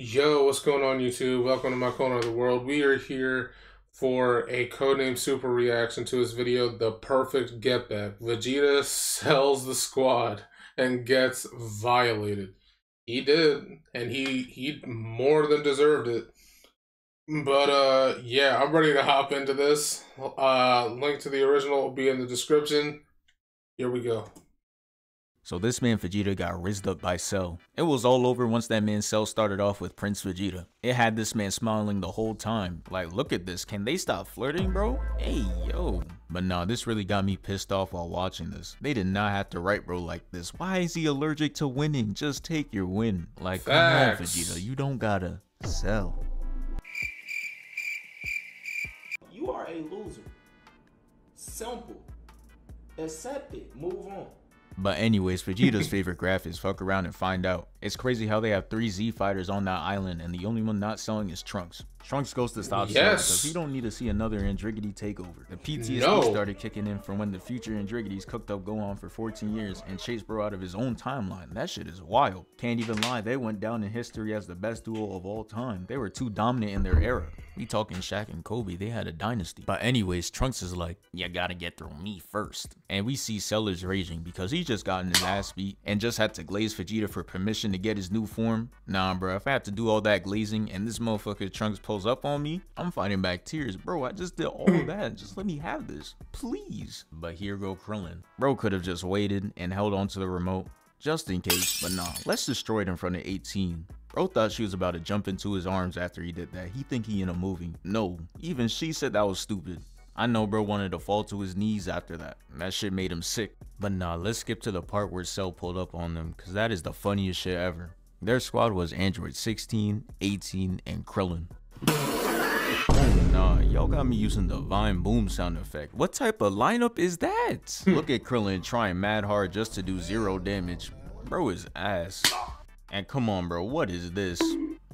Yo, what's going on YouTube? Welcome to my corner of the world. We are here for a Codename Super reaction to his video, The Perfect Get Back. Vegeta sells the squad and gets violated. He did, and he he more than deserved it. But uh yeah, I'm ready to hop into this. Uh link to the original will be in the description. Here we go. So this man Vegeta got rizzed up by Cell. It was all over once that man Cell started off with Prince Vegeta. It had this man smiling the whole time. Like, look at this. Can they stop flirting, bro? Hey, yo. But nah, this really got me pissed off while watching this. They did not have to write bro like this. Why is he allergic to winning? Just take your win. Like, Facts. come on, Vegeta. You don't gotta sell. You are a loser. Simple. Accept it. Move on. But anyways, Vegeta's favorite graph is fuck around and find out. It's crazy how they have three Z fighters on that island and the only one not selling is Trunks. Trunks goes to stop yes. because he don't need to see another Andriggedy takeover. The PTSD mm. no. started kicking in from when the future Andriggedy's cooked up go on for 14 years and chased bro out of his own timeline. That shit is wild. Can't even lie, they went down in history as the best duo of all time. They were too dominant in their era. We talking Shaq and Kobe, they had a dynasty. But anyways, Trunks is like, you gotta get through me first. And we see Sellers raging because he just gotten his ass beat and just had to glaze Vegeta for permission to get his new form. Nah, bro, if I have to do all that glazing and this motherfucker Trunks pulls up on me, I'm fighting back tears. Bro, I just did all of that. Just let me have this, please. But here go Krillin. Bro could have just waited and held onto the remote just in case, but nah, let's destroy it in front of 18. Bro thought she was about to jump into his arms after he did that. He think he in a movie. No, even she said that was stupid. I know bro wanted to fall to his knees after that. That shit made him sick. But nah, let's skip to the part where Cell pulled up on them, cause that is the funniest shit ever. Their squad was Android 16, 18, and Krillin. Oh nah, y'all got me using the Vine Boom sound effect. What type of lineup is that? Look at Krillin trying mad hard just to do zero damage. Bro is ass. And come on, bro, what is this?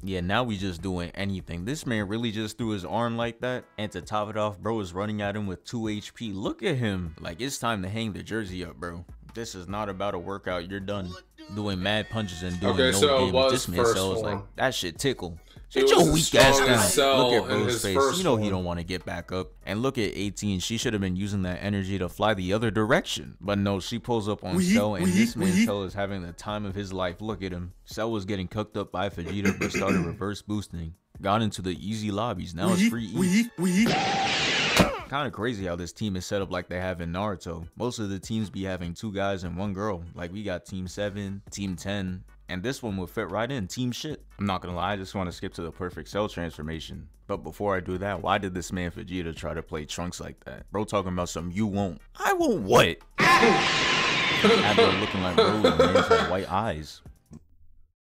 Yeah, now we just doing anything. This man really just threw his arm like that. And to top it off, bro is running at him with 2 HP. Look at him. Like, it's time to hang the jersey up, bro. This is not about a workout. You're done doing mad punches and doing okay, no so damage. This man sells like, that shit tickle. Get your weak ass down. Look at Bro's face. You know he don't want to get back up. And look at 18. She should have been using that energy to fly the other direction. But no, she pulls up on Cell, and this man Cell is having the time of his life. Look at him. Cell was getting cooked up by Vegeta, but started reverse boosting. Got into the easy lobbies. Now it's free E. Kind of crazy how this team is set up like they have in Naruto. Most of the teams be having two guys and one girl. Like we got Team 7, Team 10, and this one will fit right in, team shit. I'm not gonna lie, I just want to skip to the perfect cell transformation. But before I do that, why did this man Vegeta try to play Trunks like that? Bro talking about some you won't. I won't what? After looking like bro with white eyes.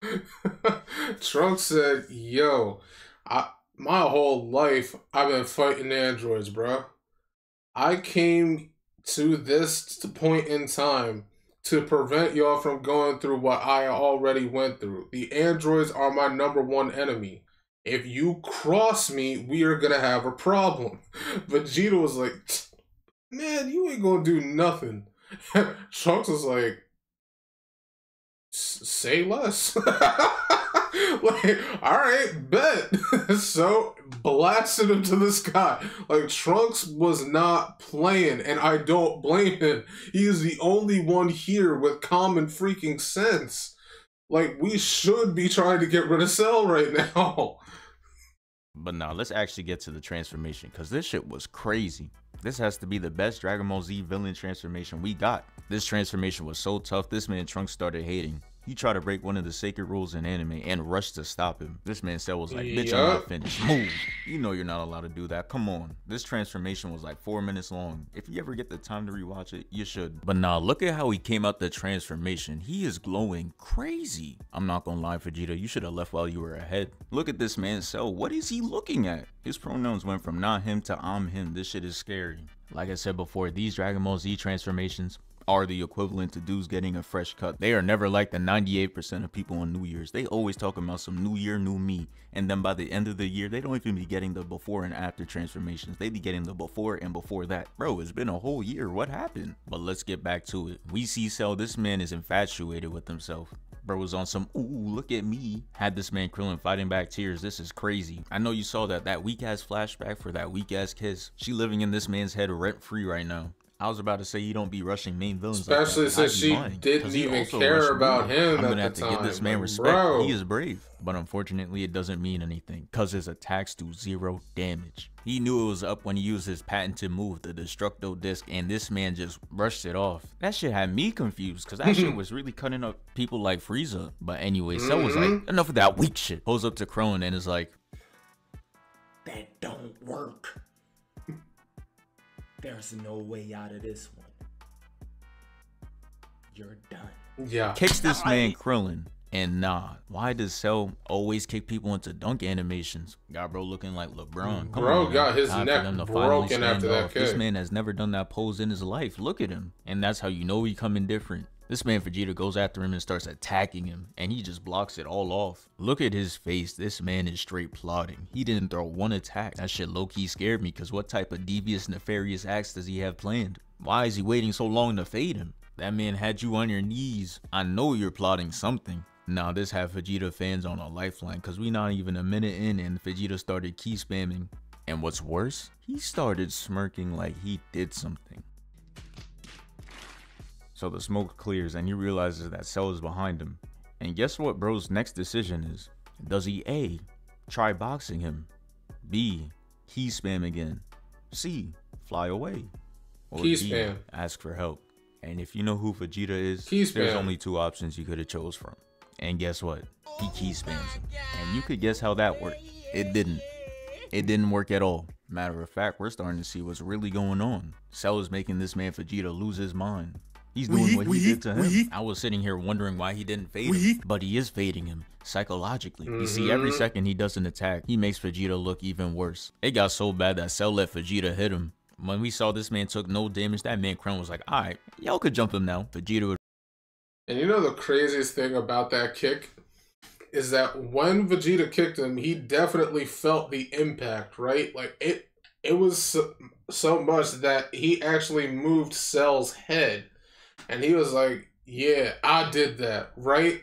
Trunks said, yo, I, my whole life I've been fighting androids, bro. I came to this point in time to prevent y'all from going through what I already went through. The androids are my number one enemy. If you cross me, we are gonna have a problem. Vegeta was like, man, you ain't gonna do nothing. Trunks was like, say less. like, all right, bet. so blasted him to the sky. Like Trunks was not playing, and I don't blame him. He is the only one here with common freaking sense. Like we should be trying to get rid of Cell right now. But now let's actually get to the transformation because this shit was crazy. This has to be the best Dragon Ball Z villain transformation we got. This transformation was so tough, this man Trunks started hating. He tried to break one of the sacred rules in anime and rushed to stop him. This man Cell was like, bitch, yep. I'm not finished. Move. You know you're not allowed to do that. Come on. This transformation was like four minutes long. If you ever get the time to rewatch it, you should. But nah, look at how he came out the transformation. He is glowing crazy. I'm not gonna lie, Vegeta, you should have left while you were ahead. Look at this man Cell. What is he looking at? His pronouns went from not him to I'm him. This shit is scary. Like I said before, these Dragon Ball Z transformations, are the equivalent to dudes getting a fresh cut. They are never like the 98% of people on New Year's. They always talk about some new year, new me. And then by the end of the year, they don't even be getting the before and after transformations. They be getting the before and before that. Bro, it's been a whole year. What happened? But let's get back to it. We see Cell, this man is infatuated with himself. Bro was on some, ooh, look at me. Had this man Krillin fighting back tears. This is crazy. I know you saw that, that weak ass flashback for that weak ass kiss. She living in this man's head rent free right now. I was about to say you don't be rushing main villains, especially like since she mine, didn't even care about me. him. I'm gonna have to time. give this man respect. Bro. He is brave, but unfortunately, it doesn't mean anything because his attacks do zero damage. He knew it was up when he used his patented move, the Destructo Disc, and this man just brushed it off. That shit had me confused because that shit was really cutting up people like Frieza. But anyway, mm-hmm. Cell was like, mm-hmm. enough of that weak shit. Pulls up to Krillin and is like, that don't work. There's no way out of this one. You're done. Yeah. Kicks this man Krillin. And nah, why does Cell always kick people into dunk animations? Got bro looking like LeBron. Mm-hmm. Come bro on, got his neck broken after that kick. This man has never done that pose in his life. Look at him. And that's how you know he coming different. This man Vegeta goes after him and starts attacking him, and he just blocks it all off. Look at his face, this man is straight plotting. He didn't throw one attack. That shit low-ki scared me, cause what type of devious, nefarious acts does he have planned? Why is he waiting so long to fade him? That man had you on your knees. I know you're plotting something. Now this had Vegeta fans on a lifeline, cause we not even a minute in and Vegeta started key spamming. And what's worse, he started smirking like he did something. So the smoke clears and he realizes that Cell is behind him. And guess what bro's next decision is? Does he A. Try boxing him? B. Ki spam again? C. Fly away? Or key D. Spam. Ask for help. And if you know who Vegeta is, key there's only two options you could have chose from. And guess what? He ki spams him. And you could guess how that worked. It didn't. It didn't work at all. Matter of fact, we're starting to see what's really going on. Cell is making this man Vegeta lose his mind. He's doing we, what he we, did to him. We. I was sitting here wondering why he didn't fade him, but he is fading him psychologically. Mm-hmm. You see, every mm-hmm. second he does an attack, he makes Vegeta look even worse. It got so bad that Cell let Vegeta hit him. When we saw this man took no damage, that man Krillin was like, alright, y'all could jump him now. Vegeta would. And you know the craziest thing about that kick? Is that when Vegeta kicked him, he definitely felt the impact, right? Like it it was so, so much that he actually moved Cell's head and he was like, Yeah, I did that, right?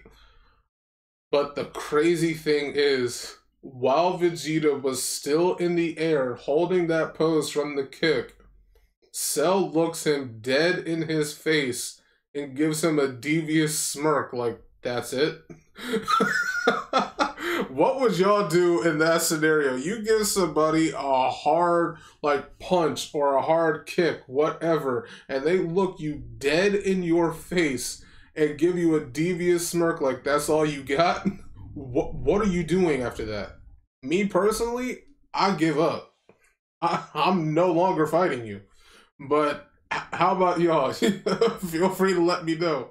But the crazy thing is, while Vegeta was still in the air holding that pose from the kick, Cell looks him dead in his face and gives him a devious smirk like, That's it? what would y'all do in that scenario? You give somebody a hard like punch or a hard kick, whatever, and they look you dead in your face and give you a devious smirk like that's all you got. what what are you doing after that? Me personally, I give up. I, I'm no longer fighting you. But how about y'all? Feel free to let me know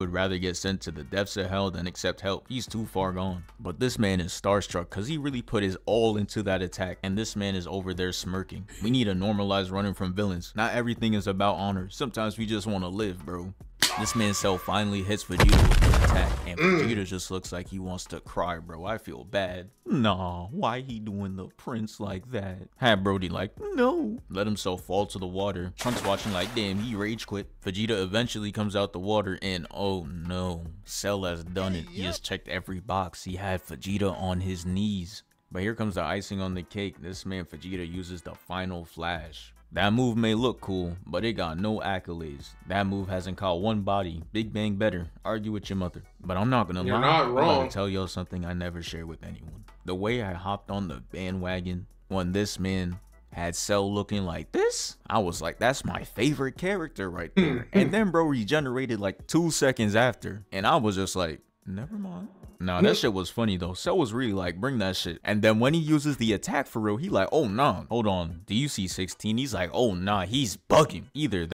would rather get sent to the depths of hell than accept help. He's too far gone. But this man is starstruck because he really put his all into that attack and this man is over there smirking. We need to normalize running from villains. Not everything is about honor. Sometimes we just want to live, bro. This man Cell finally hits Vegeta with an attack, and mm. Vegeta just looks like he wants to cry, bro. I feel bad. Nah, why he doing the prince like that? Had Brody like, no. Let himself fall to the water. Trunks watching like, damn, he rage quit. Vegeta eventually comes out the water, and oh no, Cell has done it. He has checked every box. He had Vegeta on his knees. But here comes the icing on the cake. This man Vegeta uses the final flash. That move may look cool, but it got no accolades. That move hasn't caught one body. Big Bang better. Argue with your mother. But I'm not gonna You're lie. Not wrong. I'm gonna tell y'all something I never share with anyone. The way I hopped on the bandwagon when this man had Cell looking like this, I was like, that's my favorite character right there. and then bro regenerated like two seconds after. And I was just like, never mind. Nah, that shit was funny though. Cell was really like, bring that shit. And then when he uses the attack for real, he like, oh nah, hold on. Do you see 16? He's like, oh nah, he's bugging. Either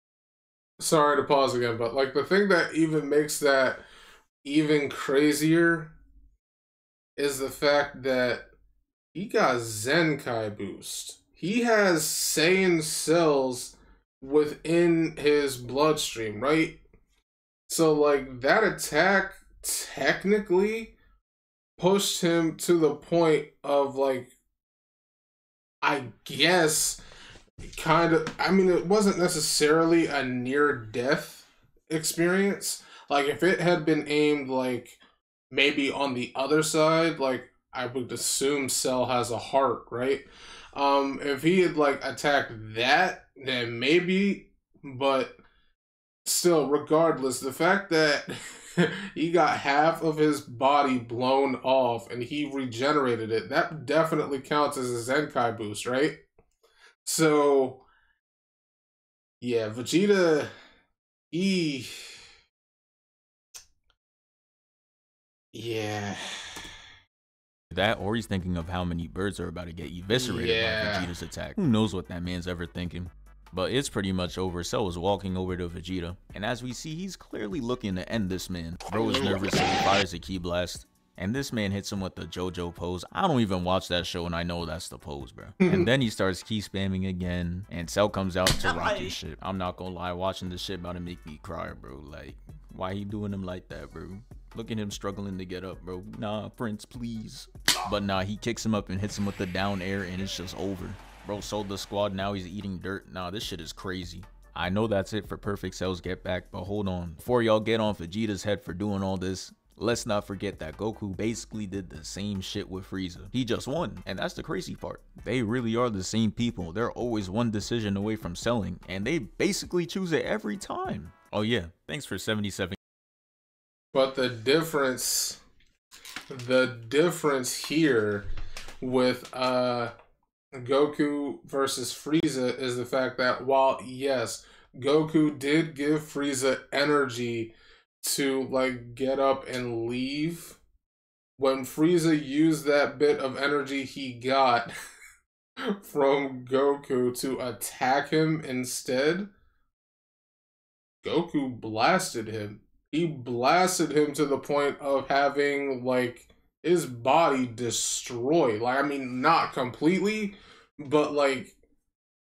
Sorry to pause again, but like the thing that even makes that even crazier is the fact that he got Zenkai boost. He has Saiyan cells within his bloodstream, right? So like that attack technically pushed him to the point of like I guess kind of I mean it wasn't necessarily a near death experience. Like if it had been aimed like maybe on the other side, like I would assume Cell has a heart, right? Um, if he had like attacked that, then maybe, but still, regardless, the fact that he got half of his body blown off and he regenerated it, that definitely counts as a Zenkai boost, right? So, yeah, Vegeta, he. Yeah. That, or he's thinking of how many birds are about to get eviscerated yeah. by Vegeta's attack. Who knows what that man's ever thinking? But it's pretty much over. Cell is walking over to Vegeta, and as we see, he's clearly looking to end this man. Bro is nervous, so he fires a ki blast. And this man hits him with the JoJo pose. I don't even watch that show and I know that's the pose, bro. and then he starts ki spamming again. And Cell comes out to rock his shit. I'm not gonna lie, watching this shit about to make me cry, bro. Like, why he doing him like that, bro? Look at him struggling to get up, bro. Nah, Prince, please. But nah, he kicks him up and hits him with the down air, and it's just over. Bro sold the squad, now he's eating dirt. Nah, this shit is crazy. I know that's it for Perfect Cell's Get Back, but hold on. Before y'all get on Vegeta's head for doing all this, let's not forget that Goku basically did the same shit with Frieza. He just won, and that's the crazy part. They really are the same people. They're always one decision away from selling, and they basically choose it every time. Oh yeah, thanks for 77 but the difference, the difference here with uh Goku versus Frieza is the fact that while yes, Goku did give Frieza energy to like get up and leave, when Frieza used that bit of energy he got from Goku to attack him instead, Goku blasted him. He blasted him to the point of having like his body destroyed. Like I mean not completely, but like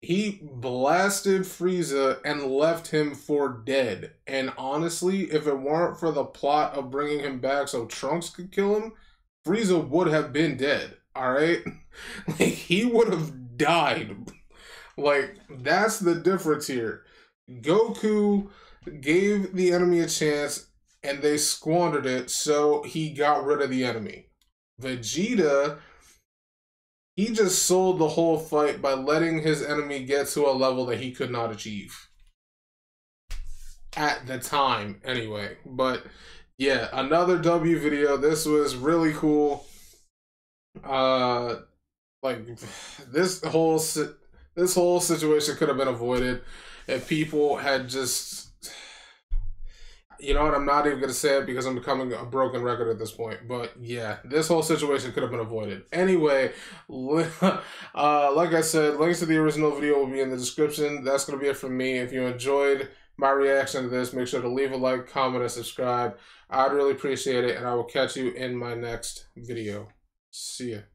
he blasted Frieza and left him for dead. And honestly, if it weren't for the plot of bringing him back so Trunks could kill him, Frieza would have been dead. All right? like he would have died. like that's the difference here. Goku gave the enemy a chance and they squandered it, so he got rid of the enemy. Vegeta, he just sold the whole fight by letting his enemy get to a level that he could not achieve. At the time, anyway. But yeah, another W video. This was really cool. Uh, like this whole this whole situation could have been avoided if people had just you know what? I'm not even gonna say it because I'm becoming a broken record at this point. But yeah, this whole situation could have been avoided. Anyway, uh, like I said, links to the original video will be in the description. That's gonna be it from me. If you enjoyed my reaction to this, make sure to leave a like, comment, and subscribe. I'd really appreciate it, and I will catch you in my next video. See ya.